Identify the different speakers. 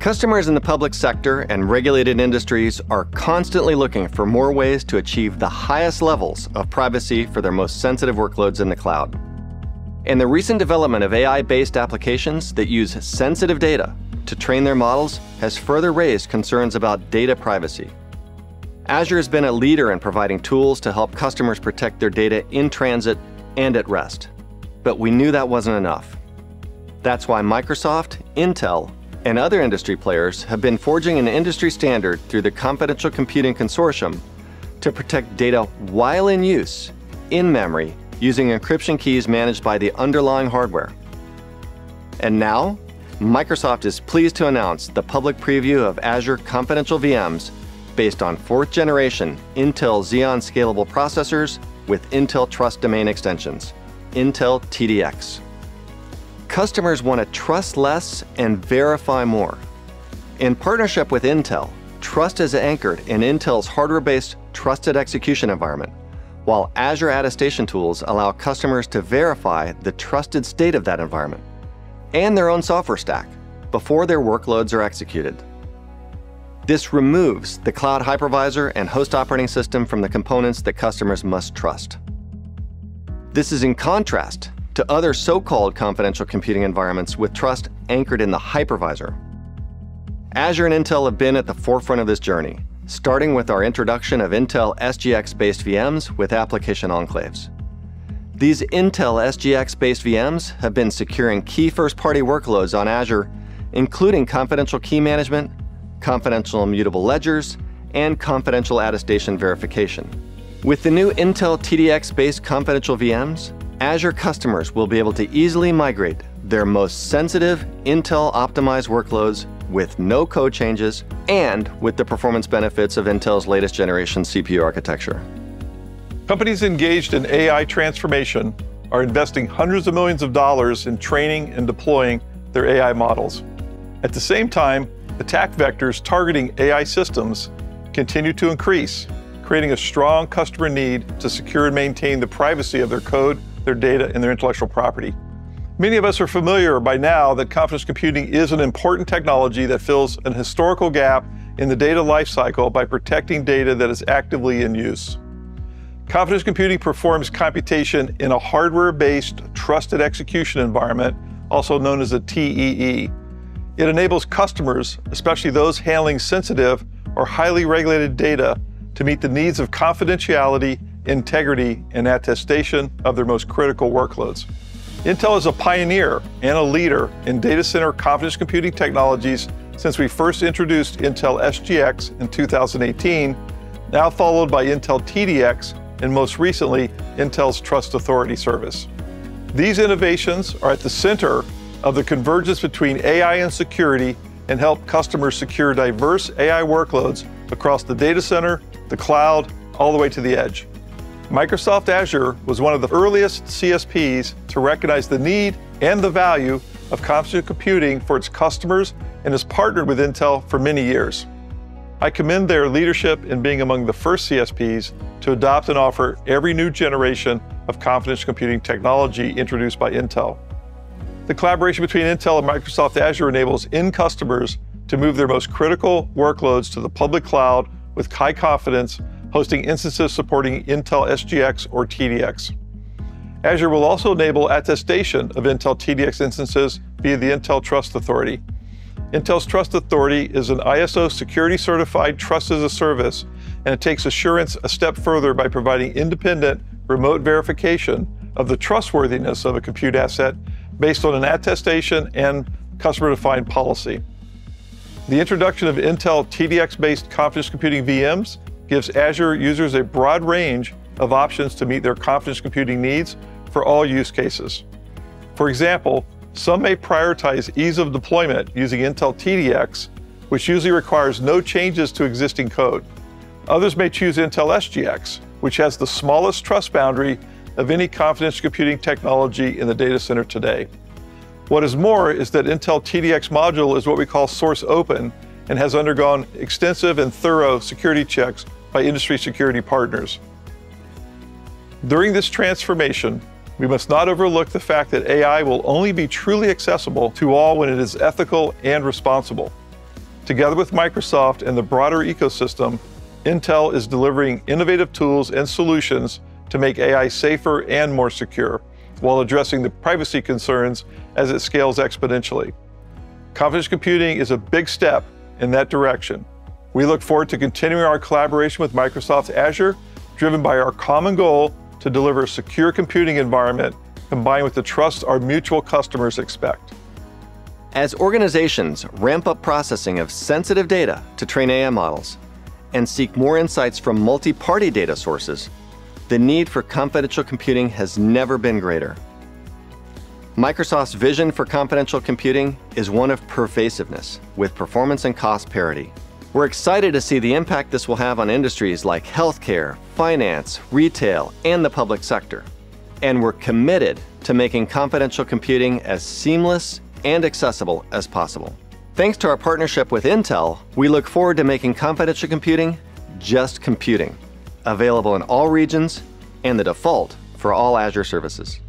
Speaker 1: Customers in the public sector and regulated industries are constantly looking for more ways to achieve the highest levels of privacy for their most sensitive workloads in the cloud. And the recent development of AI based applications that use sensitive data to train their models has further raised concerns about data privacy. Azure has been a leader in providing tools to help customers protect their data in transit and at rest. But we knew that wasn't enough. That's why Microsoft, Intel, and other industry players have been forging an industry standard through the Confidential Computing Consortium to protect data while in use, in memory, using encryption keys managed by the underlying hardware. And now, Microsoft is pleased to announce the public preview of Azure Confidential VMs based on fourth generation Intel Xeon scalable processors with Intel Trust Domain extensions, Intel TDX customers want to trust less and verify more. In partnership with Intel, trust is anchored in Intel's hardware-based trusted execution environment, while Azure attestation tools allow customers to verify the trusted state of that environment and their own software stack before their workloads are executed. This removes the cloud hypervisor and host operating system from the components that customers must trust. This is in contrast to other so-called confidential computing environments with trust anchored in the hypervisor. Azure and Intel have been at the forefront of this journey, starting with our introduction of Intel SGX-based VMs with application enclaves. These Intel SGX-based VMs have been securing key first-party workloads on Azure, including confidential key management, confidential immutable ledgers, and confidential attestation verification. With the new Intel TDX-based confidential VMs, Azure customers will be able to easily migrate their most sensitive Intel optimized workloads with no code changes and with the performance benefits of Intel's latest generation CPU architecture.
Speaker 2: Companies engaged in AI transformation are investing hundreds of millions of dollars in training and deploying their AI models. At the same time, attack vectors targeting AI systems continue to increase, creating a strong customer need to secure and maintain the privacy of their code their data and their intellectual property. Many of us are familiar by now that confidence computing is an important technology that fills an historical gap in the data lifecycle by protecting data that is actively in use. Confidence computing performs computation in a hardware-based trusted execution environment, also known as a TEE. It enables customers, especially those handling sensitive or highly regulated data, to meet the needs of confidentiality integrity, and attestation of their most critical workloads. Intel is a pioneer and a leader in data center confidence computing technologies since we first introduced Intel SGX in 2018, now followed by Intel TDX, and most recently, Intel's Trust Authority Service. These innovations are at the center of the convergence between AI and security and help customers secure diverse AI workloads across the data center, the cloud, all the way to the edge. Microsoft Azure was one of the earliest CSPs to recognize the need and the value of confidential computing for its customers and has partnered with Intel for many years. I commend their leadership in being among the first CSPs to adopt and offer every new generation of confidential computing technology introduced by Intel. The collaboration between Intel and Microsoft Azure enables end customers to move their most critical workloads to the public cloud with high confidence hosting instances supporting Intel SGX or TDX. Azure will also enable attestation of Intel TDX instances via the Intel Trust Authority. Intel's Trust Authority is an ISO security certified trust as a service, and it takes assurance a step further by providing independent remote verification of the trustworthiness of a compute asset based on an attestation and customer defined policy. The introduction of Intel TDX based confidence computing VMs gives Azure users a broad range of options to meet their confidence computing needs for all use cases. For example, some may prioritize ease of deployment using Intel TDX, which usually requires no changes to existing code. Others may choose Intel SGX, which has the smallest trust boundary of any confidence computing technology in the data center today. What is more is that Intel TDX module is what we call source open and has undergone extensive and thorough security checks by industry security partners. During this transformation, we must not overlook the fact that AI will only be truly accessible to all when it is ethical and responsible. Together with Microsoft and the broader ecosystem, Intel is delivering innovative tools and solutions to make AI safer and more secure, while addressing the privacy concerns as it scales exponentially. Confidential computing is a big step in that direction. We look forward to continuing our collaboration with Microsoft Azure, driven by our common goal to deliver a secure computing environment combined with the trust our mutual customers expect.
Speaker 1: As organizations ramp up processing of sensitive data to train AI models and seek more insights from multi party data sources, the need for confidential computing has never been greater. Microsoft's vision for confidential computing is one of pervasiveness with performance and cost parity. We're excited to see the impact this will have on industries like healthcare, finance, retail, and the public sector. And we're committed to making confidential computing as seamless and accessible as possible. Thanks to our partnership with Intel, we look forward to making confidential computing just computing, available in all regions and the default for all Azure services.